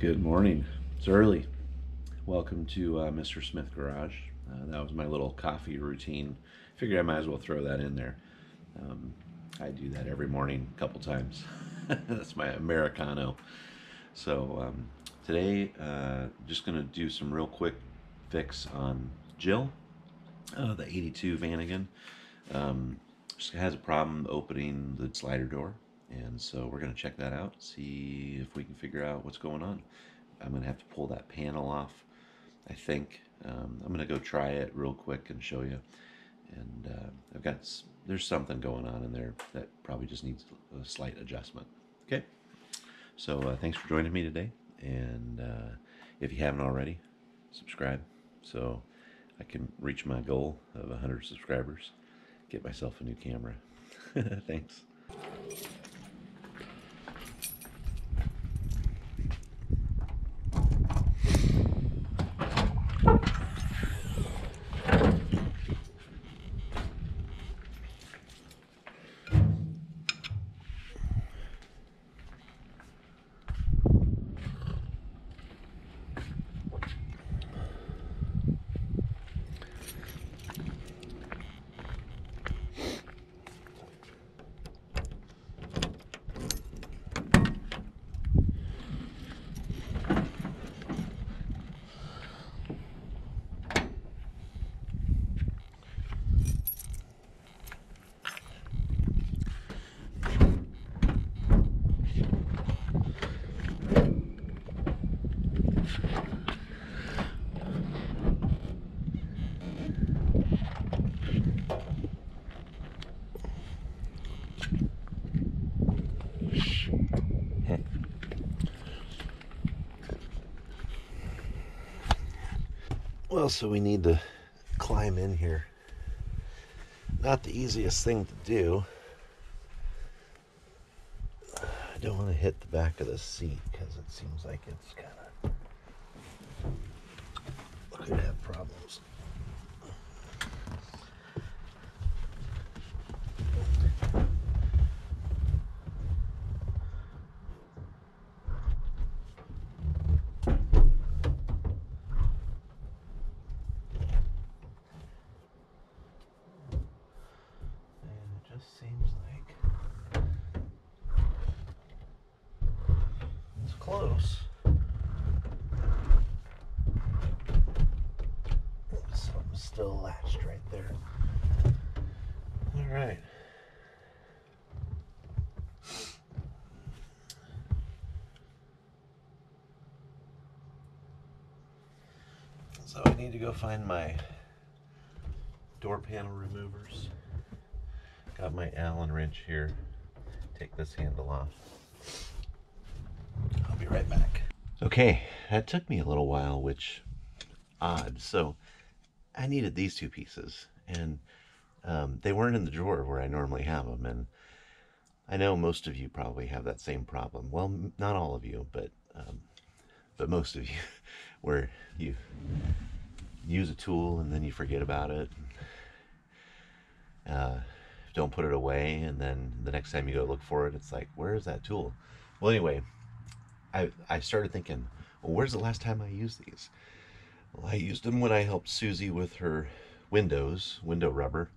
Good morning. It's early. Welcome to uh, Mr. Smith Garage. Uh, that was my little coffee routine. Figured I might as well throw that in there. Um, I do that every morning, a couple times. That's my Americano. So um, today, uh, just going to do some real quick fix on Jill, uh, the 82 Vanagon. Um, she has a problem opening the slider door. And so we're going to check that out, see if we can figure out what's going on. I'm going to have to pull that panel off, I think. Um, I'm going to go try it real quick and show you. And uh, I've got, there's something going on in there that probably just needs a slight adjustment. Okay. So uh, thanks for joining me today. And uh, if you haven't already, subscribe so I can reach my goal of 100 subscribers, get myself a new camera. thanks. So we need to climb in here. Not the easiest thing to do. I don't want to hit the back of the seat because it seems like it's kind of could have problems. seems like it's close. Something's still latched right there. All right. I need to go find my door panel removers. Got my Allen wrench here. Take this handle off. I'll be right back. Okay, that took me a little while, which odd. So I needed these two pieces, and um, they weren't in the drawer where I normally have them. And I know most of you probably have that same problem. Well, not all of you, but um, but most of you, where you use a tool and then you forget about it. Uh, don't put it away and then the next time you go look for it it's like where is that tool? Well anyway i i started thinking well where's the last time i used these? Well i used them when i helped susie with her windows window rubber.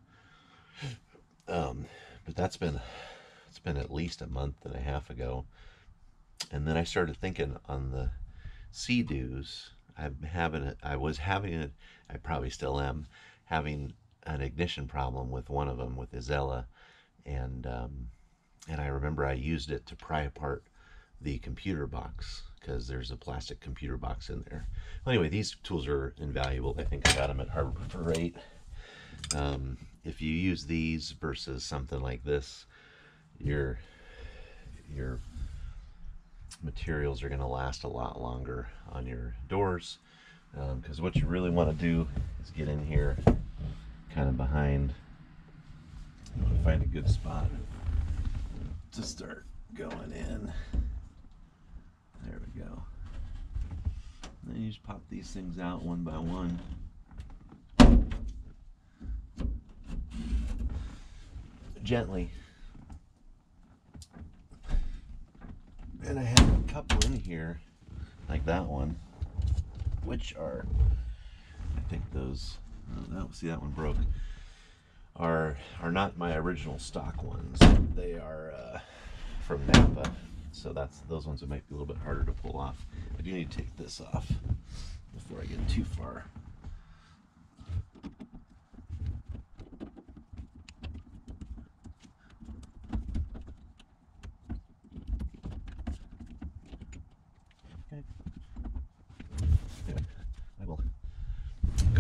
Um but that's been it's been at least a month and a half ago. And then i started thinking on the sea-doos i'm having i was having it i probably still am having an ignition problem with one of them with Isela, and um, and I remember I used it to pry apart the computer box because there's a plastic computer box in there. Well, anyway, these tools are invaluable. I think I got them at Harbor Freight. Um, if you use these versus something like this, your your materials are going to last a lot longer on your doors because um, what you really want to do is get in here kind of behind. You want to find a good spot to start going in. There we go. Then you just pop these things out one by one. Gently. And I have couple in here like that one, which are, I think those, oh, see that one broke, are are not my original stock ones. They are uh, from Napa, so that's those ones that might be a little bit harder to pull off. I do need to take this off before I get too far. Okay. Yeah, I will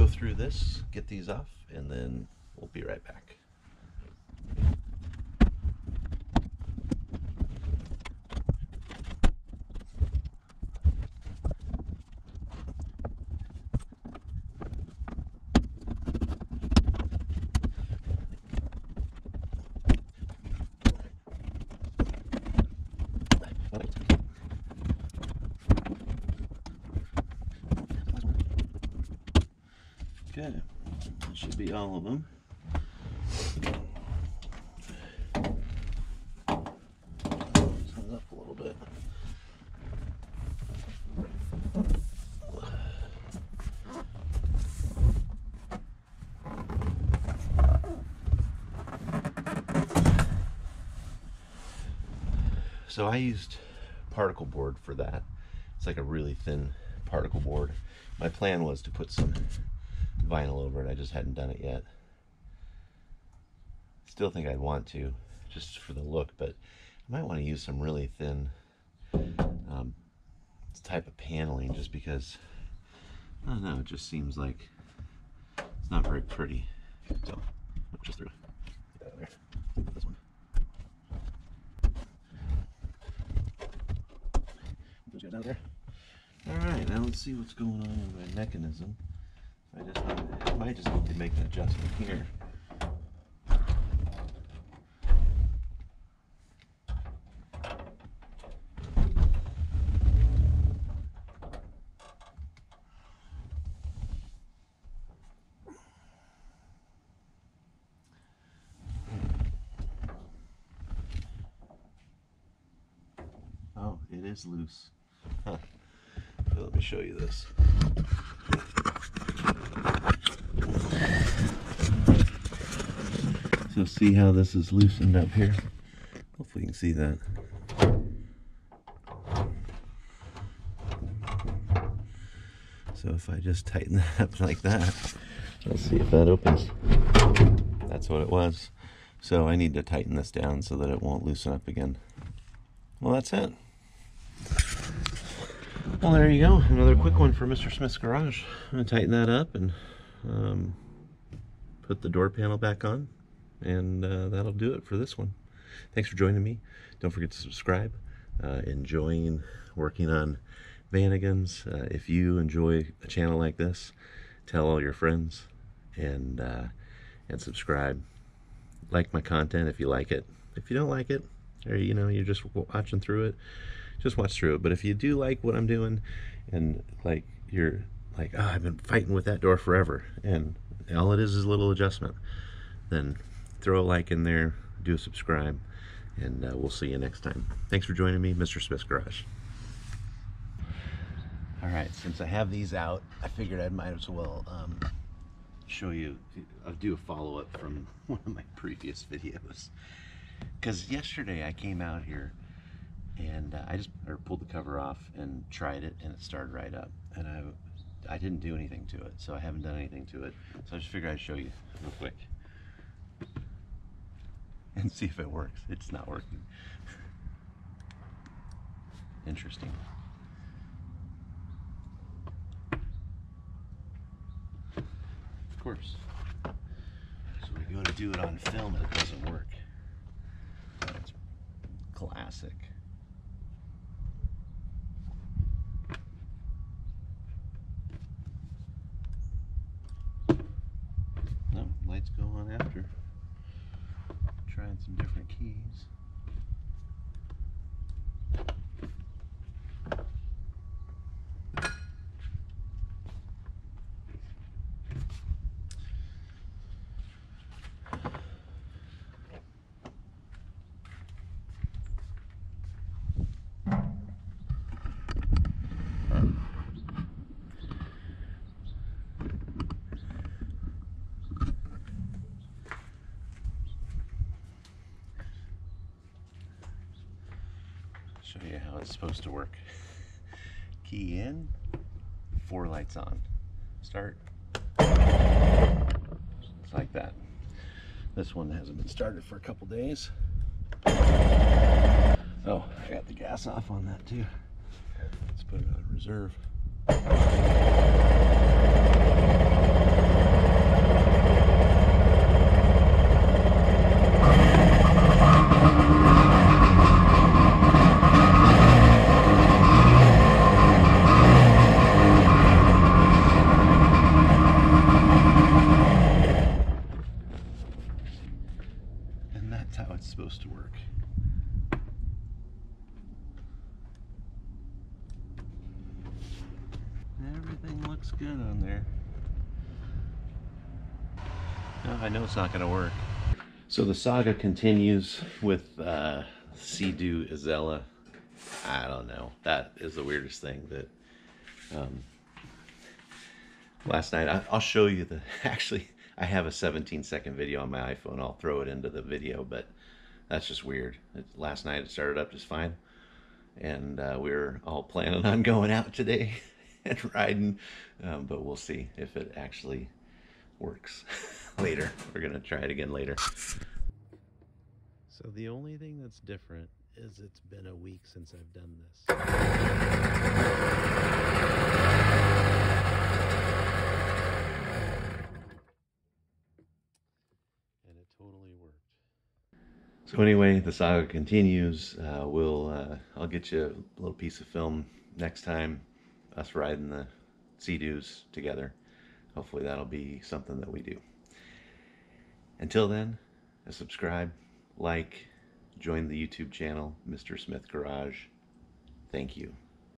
go through this, get these off, and then we'll be right back. Okay, that should be all of them. So I used particle board for that. It's like a really thin particle board. My plan was to put some vinyl over it. I just hadn't done it yet. Still think I'd want to, just for the look, but I might want to use some really thin um, type of paneling just because, I don't know, it just seems like it's not very pretty. So, just through. Get out of there. This one. Those guys out there. All right, now let's see what's going on in my mechanism. I just need, I might just need to make an adjustment here. Oh, it is loose. Huh. Let me show you this. So see how this is loosened up here? Hopefully you can see that. So if I just tighten that up like that, let's see if that opens. That's what it was. So I need to tighten this down so that it won't loosen up again. Well, that's it. Well, there you go. Another quick one for Mr. Smith's Garage. I'm going to tighten that up and um, put the door panel back on. And uh, that'll do it for this one. Thanks for joining me. Don't forget to subscribe. Uh, enjoying working on Vanagons. Uh, if you enjoy a channel like this, tell all your friends and uh, and subscribe. Like my content if you like it. If you don't like it, or you know you're just watching through it, just watch through it. But if you do like what I'm doing, and like you're like, oh, I've been fighting with that door forever, and all it is is a little adjustment, then throw a like in there, do a subscribe, and uh, we'll see you next time. Thanks for joining me, Mr. Smith's Garage. All right, since I have these out, I figured I might as well um, show you, I'll do a follow-up from one of my previous videos. Because yesterday I came out here and uh, I just pulled the cover off and tried it and it started right up. And I, I didn't do anything to it, so I haven't done anything to it. So I just figured I'd show you real quick and see if it works. It's not working. Interesting. Of course. So we go to do it on film and it doesn't work. That's classic. Show you how it's supposed to work. Key in, four lights on. Start. It's like that. This one hasn't been started for a couple days. Oh, I got the gas off on that too. Let's put it on reserve. And that's how it's supposed to work. Everything looks good on there. No, I know it's not going to work. So the saga continues with uh, Sea-Doo Isela. I don't know. That is the weirdest thing that um, last night. I, I'll show you the actually. I have a 17 second video on my iPhone. I'll throw it into the video, but that's just weird. It, last night it started up just fine, and uh, we are all planning on going out today and riding, um, but we'll see if it actually works later. We're gonna try it again later. So the only thing that's different is it's been a week since I've done this. and it totally worked. So anyway, the saga continues. Uh, we'll uh, I'll get you a little piece of film next time, us riding the Sea-Doos together. Hopefully that'll be something that we do. Until then, subscribe, like, join the YouTube channel, Mr. Smith Garage. Thank you.